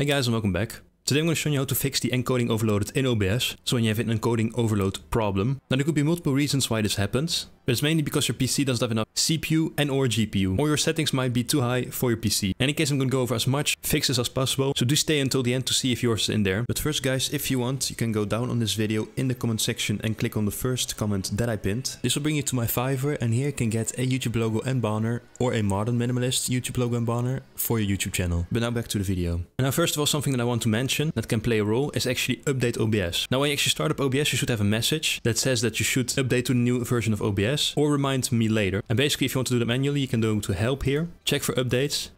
Hey guys and welcome back. Today I'm going to show you how to fix the encoding overloaded in OBS, so when you have an encoding overload problem. Now there could be multiple reasons why this happens, but it's mainly because your PC doesn't have enough CPU and or GPU, or your settings might be too high for your PC. In any case, I'm going to go over as much fixes as possible, so do stay until the end to see if yours is in there. But first guys, if you want, you can go down on this video in the comment section and click on the first comment that I pinned. This will bring you to my Fiverr, and here you can get a YouTube logo and banner, or a modern minimalist YouTube logo and banner for your YouTube channel. But now back to the video. Now first of all, something that I want to mention that can play a role is actually update OBS. Now when you actually start up OBS, you should have a message that says that you should update to the new version of OBS or remind me later. And basically if you want to do that manually, you can go to help here, check for updates.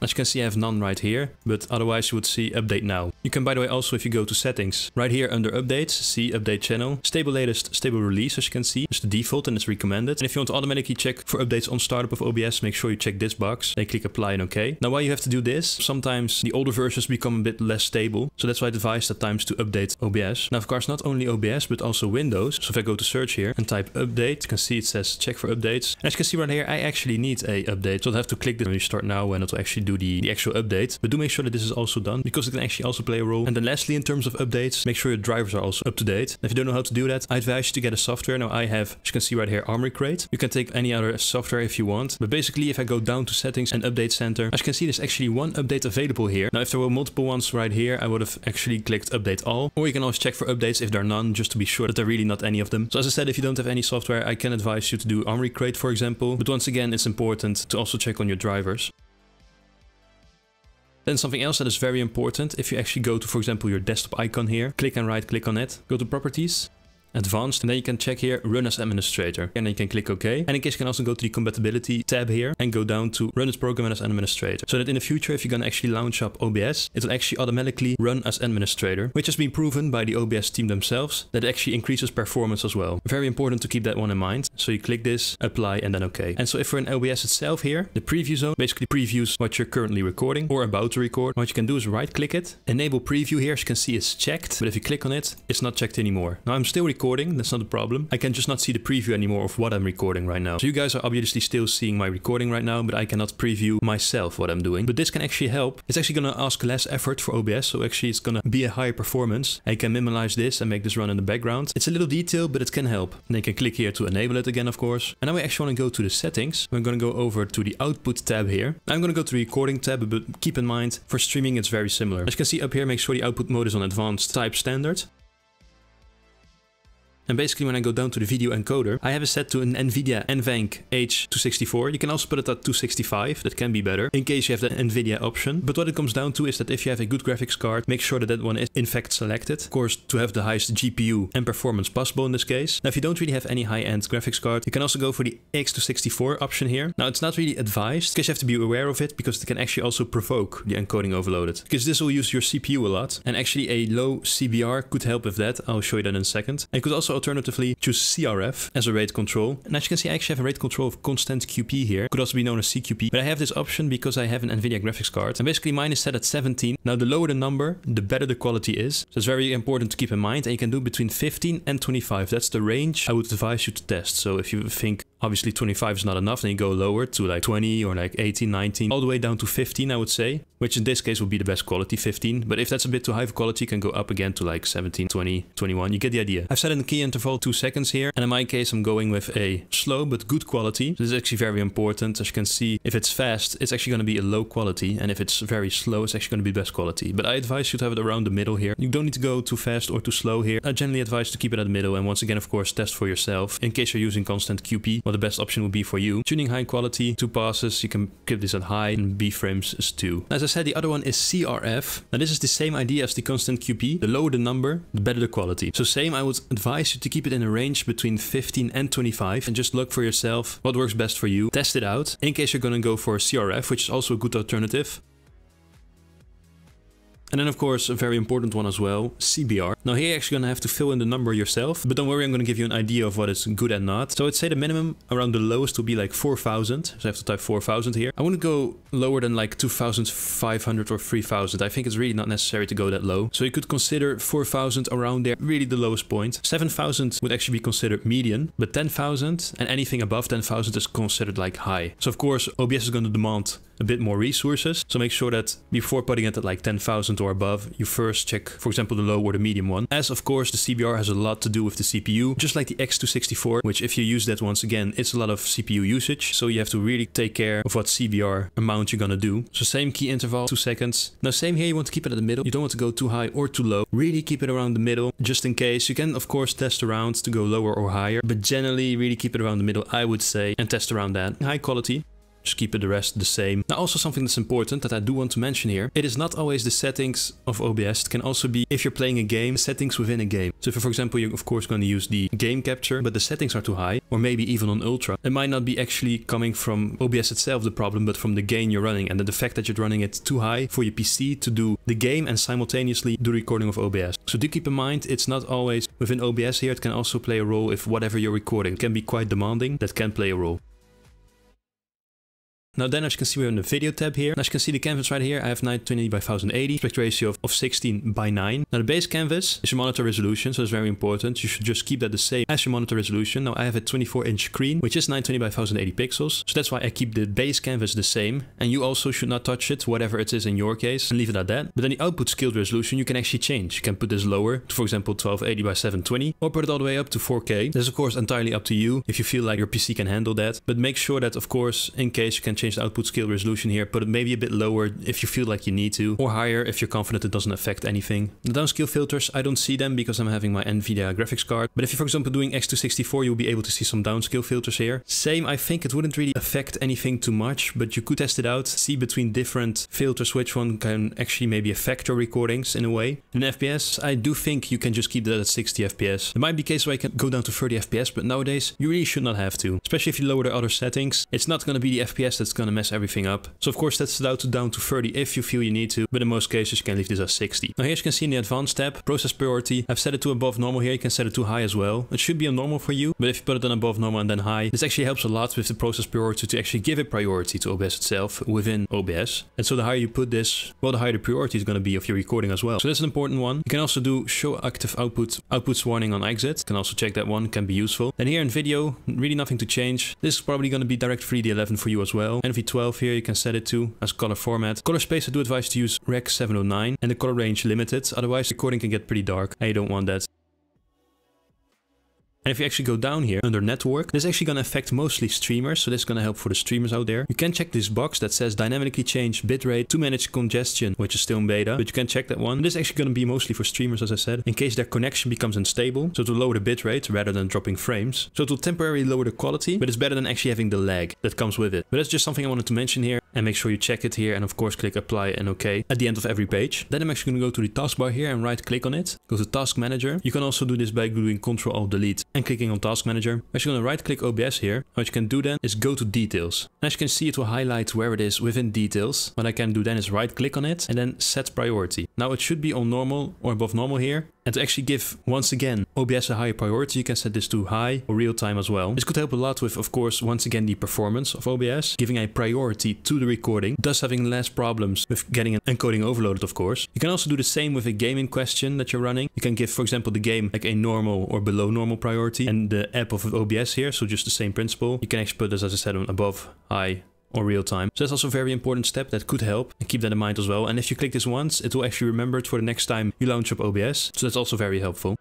As you can see I have none right here, but otherwise you would see update now. You can by the way also if you go to settings, right here under updates, see update channel, stable latest, stable release as you can see, it's the default and it's recommended. And if you want to automatically check for updates on startup of OBS, make sure you check this box, then click apply and OK. Now why you have to do this, sometimes the older versions become a bit less stable, so that's why I advise at times to update OBS. Now of course not only OBS but also Windows, so if I go to search here and type update, you can see it says check for updates. And as you can see right here, I actually need a update, so I'll have to click this when you start now and it will actually do the, the actual update. But do make sure that this is also done because it can actually also play a role. And then lastly, in terms of updates, make sure your drivers are also up to date. if you don't know how to do that, I advise you to get a software. Now I have, as you can see right here, Armoury Crate. You can take any other software if you want. But basically, if I go down to settings and update center, as you can see, there's actually one update available here. Now, if there were multiple ones right here, I would have actually clicked update all. Or you can always check for updates if there are none, just to be sure that there are really not any of them. So as I said, if you don't have any software, I can advise you to do Armoury Crate, for example. But once again, it's important to also check on your drivers. Then something else that is very important, if you actually go to, for example, your desktop icon here, click and right click on it, go to properties, advanced and then you can check here run as administrator. And then you can click OK. And in case you can also go to the compatibility tab here and go down to run as program as administrator. So that in the future if you're gonna actually launch up OBS it will actually automatically run as administrator which has been proven by the OBS team themselves that it actually increases performance as well. Very important to keep that one in mind. So you click this apply and then OK. And so if we're in OBS itself here the preview zone basically previews what you're currently recording or about to record. What you can do is right click it enable preview here. As you can see it's checked but if you click on it it's not checked anymore. Now I'm still recording recording, that's not a problem. I can just not see the preview anymore of what I'm recording right now. So you guys are obviously still seeing my recording right now, but I cannot preview myself what I'm doing. But this can actually help. It's actually gonna ask less effort for OBS, so actually it's gonna be a higher performance. I can minimize this and make this run in the background. It's a little detail, but it can help. And you can click here to enable it again, of course. And now we actually wanna go to the settings. We're gonna go over to the output tab here. I'm gonna go to the recording tab, but keep in mind, for streaming it's very similar. As you can see up here, make sure the output mode is on advanced type standard. And basically when I go down to the video encoder, I have it set to an NVIDIA NVENC H264. You can also put it at 265, that can be better, in case you have the NVIDIA option. But what it comes down to is that if you have a good graphics card, make sure that that one is in fact selected. Of course, to have the highest GPU and performance possible in this case. Now if you don't really have any high-end graphics card, you can also go for the X264 option here. Now it's not really advised, because you have to be aware of it, because it can actually also provoke the encoding overloaded. Because this will use your CPU a lot, and actually a low CBR could help with that. I'll show you that in a second. And could also alternatively choose CRF as a rate control. And as you can see, I actually have a rate control of constant QP here. Could also be known as CQP. But I have this option because I have an NVIDIA graphics card. And basically mine is set at 17. Now the lower the number, the better the quality is. So it's very important to keep in mind. And you can do between 15 and 25. That's the range I would advise you to test. So if you think obviously 25 is not enough, then you go lower to like 20 or like 18, 19, all the way down to 15, I would say, which in this case would be the best quality, 15. But if that's a bit too high for quality, you can go up again to like 17, 20, 21. You get the idea. I've set in the key interval two seconds here. And in my case, I'm going with a slow but good quality. This is actually very important. As you can see, if it's fast, it's actually going to be a low quality. And if it's very slow, it's actually going to be best quality. But I advise you to have it around the middle here. You don't need to go too fast or too slow here. I generally advise to keep it at the middle. And once again, of course, test for yourself. In case you're using constant QP, what the best option would be for you. Tuning high quality, two passes, you can keep this at high and B frames is two. As I said, the other one is CRF. Now this is the same idea as the constant QP. The lower the number, the better the quality. So same, I would advise you to keep it in a range between between 15 and 25 and just look for yourself what works best for you. Test it out in case you're gonna go for CRF, which is also a good alternative. And then of course a very important one as well, CBR. Now here you're actually gonna have to fill in the number yourself, but don't worry, I'm gonna give you an idea of what is good and not. So I'd say the minimum around the lowest will be like 4,000. So I have to type 4,000 here. I wouldn't go lower than like 2,500 or 3,000. I think it's really not necessary to go that low. So you could consider 4,000 around there, really the lowest point. 7,000 would actually be considered median, but 10,000 and anything above 10,000 is considered like high. So of course OBS is gonna demand a bit more resources. So make sure that before putting it at like 10,000 or above, you first check, for example, the low or the medium one. As of course, the CBR has a lot to do with the CPU, just like the X264, which if you use that once again, it's a lot of CPU usage. So you have to really take care of what CBR amount you're gonna do. So same key interval, two seconds. Now same here, you want to keep it at the middle. You don't want to go too high or too low. Really keep it around the middle, just in case. You can of course test around to go lower or higher, but generally really keep it around the middle, I would say, and test around that. High quality, just keep the rest the same. Now also something that's important that I do want to mention here. It is not always the settings of OBS. It can also be if you're playing a game, settings within a game. So if for example you're of course going to use the game capture but the settings are too high or maybe even on ultra. It might not be actually coming from OBS itself the problem but from the game you're running and the fact that you're running it too high for your PC to do the game and simultaneously do recording of OBS. So do keep in mind it's not always within OBS here. It can also play a role if whatever you're recording can be quite demanding. That can play a role. Now then as you can see we're in the video tab here. As you can see the canvas right here, I have 920 by 1080, aspect ratio of, of 16 by 9. Now the base canvas is your monitor resolution, so it's very important. You should just keep that the same as your monitor resolution. Now I have a 24 inch screen, which is 920 by 1080 pixels. So that's why I keep the base canvas the same. And you also should not touch it, whatever it is in your case, and leave it at that. But then the output scaled resolution you can actually change. You can put this lower, to, for example 1280 by 720, or put it all the way up to 4K. This is of course entirely up to you, if you feel like your PC can handle that. But make sure that of course, in case you can change change the output scale resolution here, put it maybe a bit lower if you feel like you need to, or higher if you're confident it doesn't affect anything. The downscale filters, I don't see them because I'm having my NVIDIA graphics card, but if you're for example doing X264, you'll be able to see some downscale filters here. Same, I think it wouldn't really affect anything too much, but you could test it out, see between different filters which one can actually maybe affect your recordings in a way. In FPS, I do think you can just keep that at 60 FPS. There might be cases where you can go down to 30 FPS, but nowadays you really should not have to. Especially if you lower the other settings, it's not going to be the FPS that's gonna mess everything up. So of course that's down to, down to 30 if you feel you need to, but in most cases you can leave this as 60. Now here you can see in the advanced tab, process priority, I've set it to above normal here, you can set it to high as well. It should be on normal for you, but if you put it on above normal and then high, this actually helps a lot with the process priority to actually give a priority to OBS itself within OBS. And so the higher you put this, well the higher the priority is going to be of your recording as well. So that's an important one. You can also do show active output, outputs warning on exit. You can also check that one, can be useful. And here in video, really nothing to change. This is probably going to be Direct 3D11 for you as well. NV12 here you can set it to as color format. Color space I do advise to use Rec 709 and the color range limited, otherwise recording can get pretty dark and you don't want that. And if you actually go down here under network, this is actually going to affect mostly streamers. So this is going to help for the streamers out there. You can check this box that says dynamically change bitrate to manage congestion, which is still in beta, but you can check that one. This is actually going to be mostly for streamers, as I said, in case their connection becomes unstable. So to lower the bitrate rather than dropping frames. So will temporarily lower the quality, but it's better than actually having the lag that comes with it. But that's just something I wanted to mention here and make sure you check it here and of course click apply and OK at the end of every page. Then I'm actually going to go to the taskbar here and right click on it. Go to task manager. You can also do this by doing Ctrl Alt Delete and clicking on task manager. I'm actually going to right click OBS here. What you can do then is go to details. And as you can see it will highlight where it is within details. What I can do then is right click on it and then set priority. Now it should be on normal or above normal here and to actually give, once again, OBS a higher priority, you can set this to high or real time as well. This could help a lot with, of course, once again, the performance of OBS, giving a priority to the recording, thus having less problems with getting an encoding overloaded, of course. You can also do the same with a game in question that you're running. You can give, for example, the game like a normal or below normal priority and the app of OBS here, so just the same principle. You can actually put this, as I said, on above, high, or real time. So that's also a very important step that could help and keep that in mind as well. And if you click this once, it will actually remember it for the next time you launch up OBS. So that's also very helpful.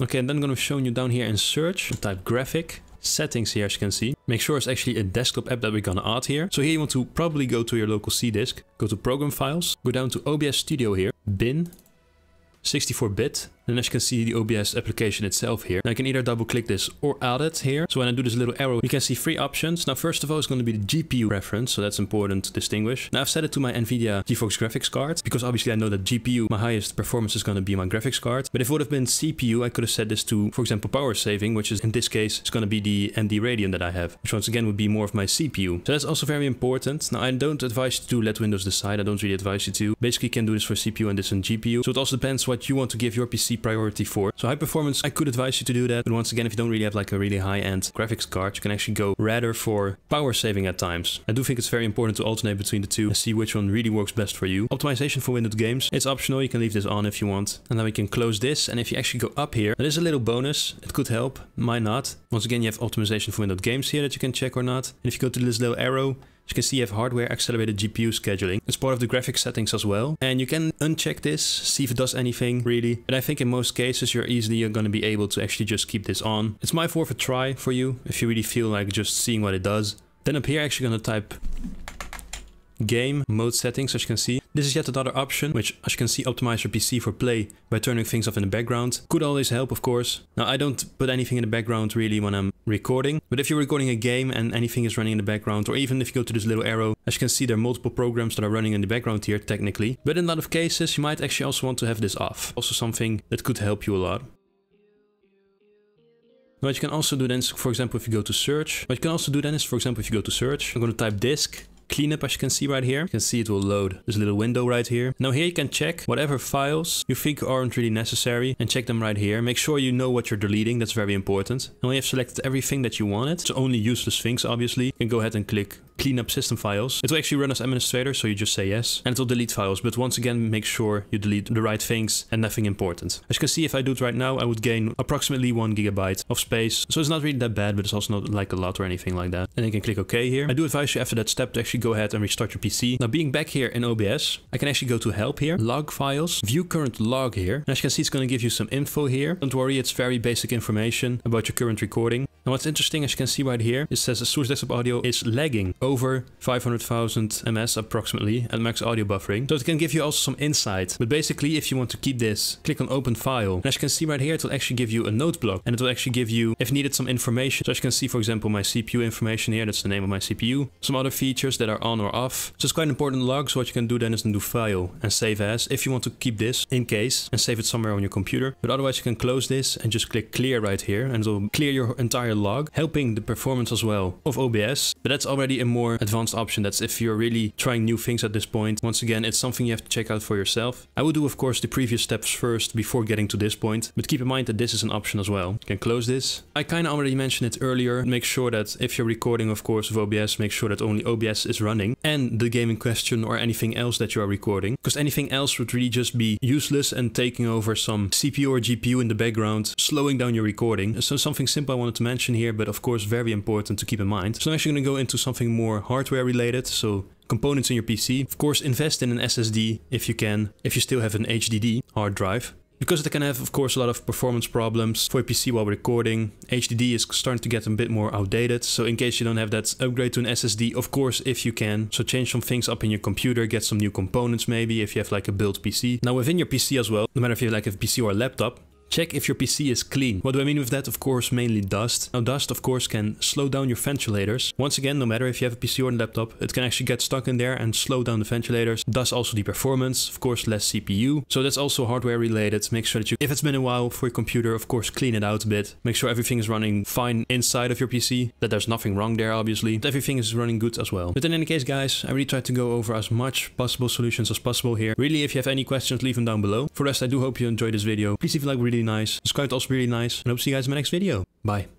Okay, and then I'm going to show you down here in search, type graphic, settings here as you can see. Make sure it's actually a desktop app that we're gonna add here. So here you want to probably go to your local C disk, go to program files, go down to OBS Studio here, bin, 64-bit, and as you can see the OBS application itself here. Now I can either double click this or add it here. So when I do this little arrow, you can see three options. Now first of all, it's going to be the GPU reference. So that's important to distinguish. Now I've set it to my NVIDIA GeForce graphics card because obviously I know that GPU, my highest performance is going to be my graphics card. But if it would have been CPU, I could have set this to, for example, power saving, which is in this case, it's going to be the AMD Radeon that I have, which once again would be more of my CPU. So that's also very important. Now I don't advise you to let Windows decide. I don't really advise you to. Basically you can do this for CPU and this on GPU. So it also depends what you want to give your PC priority for. So high performance, I could advise you to do that. But once again, if you don't really have like a really high-end graphics card, you can actually go rather for power saving at times. I do think it's very important to alternate between the two and see which one really works best for you. Optimization for windowed games, it's optional. You can leave this on if you want. And then we can close this. And if you actually go up here, there's a little bonus. It could help, might not. Once again, you have optimization for windowed games here that you can check or not. And if you go to this little arrow, as you can see, you have hardware accelerated GPU scheduling. It's part of the graphics settings as well. And you can uncheck this, see if it does anything really. But I think in most cases, you're easily going to be able to actually just keep this on. It's my fourth try for you if you really feel like just seeing what it does. Then up here, actually going to type game mode settings as you can see. This is yet another option which as you can see optimize your PC for play by turning things off in the background. Could always help of course. Now I don't put anything in the background really when I'm recording but if you're recording a game and anything is running in the background or even if you go to this little arrow as you can see there are multiple programs that are running in the background here technically. But in a lot of cases you might actually also want to have this off. Also something that could help you a lot. What you can also do then is, for example, if you go to search, what you can also do then is, for example, if you go to search, I'm going to type disk cleanup as you can see right here. You can see it will load. this little window right here. Now here you can check whatever files you think aren't really necessary and check them right here. Make sure you know what you're deleting. That's very important. And when you have selected everything that you wanted, so only useless things obviously, you can go ahead and click clean up system files. It will actually run as administrator, so you just say yes, and it will delete files. But once again, make sure you delete the right things and nothing important. As you can see, if I do it right now, I would gain approximately one gigabyte of space. So it's not really that bad, but it's also not like a lot or anything like that. And you can click OK here. I do advise you after that step to actually go ahead and restart your PC. Now being back here in OBS, I can actually go to help here, log files, view current log here. And as you can see, it's going to give you some info here. Don't worry, it's very basic information about your current recording. And what's interesting, as you can see right here, it says the source desktop audio is lagging over 500,000 ms approximately at max audio buffering. So it can give you also some insight. But basically, if you want to keep this, click on open file. And as you can see right here, it will actually give you a note block and it will actually give you, if needed, some information. So as you can see, for example, my CPU information here, that's the name of my CPU. Some other features that are on or off. So it's quite an important log. So what you can do then is do file and save as if you want to keep this in case and save it somewhere on your computer. But otherwise you can close this and just click clear right here and it will clear your entire log, helping the performance as well of OBS. But that's already a more advanced option. That's if you're really trying new things at this point. Once again, it's something you have to check out for yourself. I would do, of course, the previous steps first before getting to this point. But keep in mind that this is an option as well. You can close this. I kind of already mentioned it earlier. Make sure that if you're recording, of course, of OBS, make sure that only OBS is running and the game in question or anything else that you are recording. Because anything else would really just be useless and taking over some CPU or GPU in the background, slowing down your recording. So something simple I wanted to mention here, but of course very important to keep in mind. So I'm actually going to go into something more hardware related. So components in your PC. Of course, invest in an SSD if you can, if you still have an HDD hard drive. Because it can have, of course, a lot of performance problems for your PC while recording. HDD is starting to get a bit more outdated. So in case you don't have that, upgrade to an SSD, of course, if you can. So change some things up in your computer, get some new components maybe if you have like a built PC. Now within your PC as well, no matter if you have like a PC or a laptop, Check if your PC is clean. What do I mean with that? Of course, mainly dust. Now dust, of course, can slow down your ventilators. Once again, no matter if you have a PC or a laptop, it can actually get stuck in there and slow down the ventilators. Thus also the performance, of course, less CPU. So that's also hardware related. Make sure that you, if it's been a while for your computer, of course, clean it out a bit. Make sure everything is running fine inside of your PC, that there's nothing wrong there, obviously. That everything is running good as well. But in any case, guys, I really tried to go over as much possible solutions as possible here. Really, if you have any questions, leave them down below. For the rest, I do hope you enjoyed this video. Please leave a like really nice. Subscribe to also really nice. And I hope to see you guys in my next video. Bye.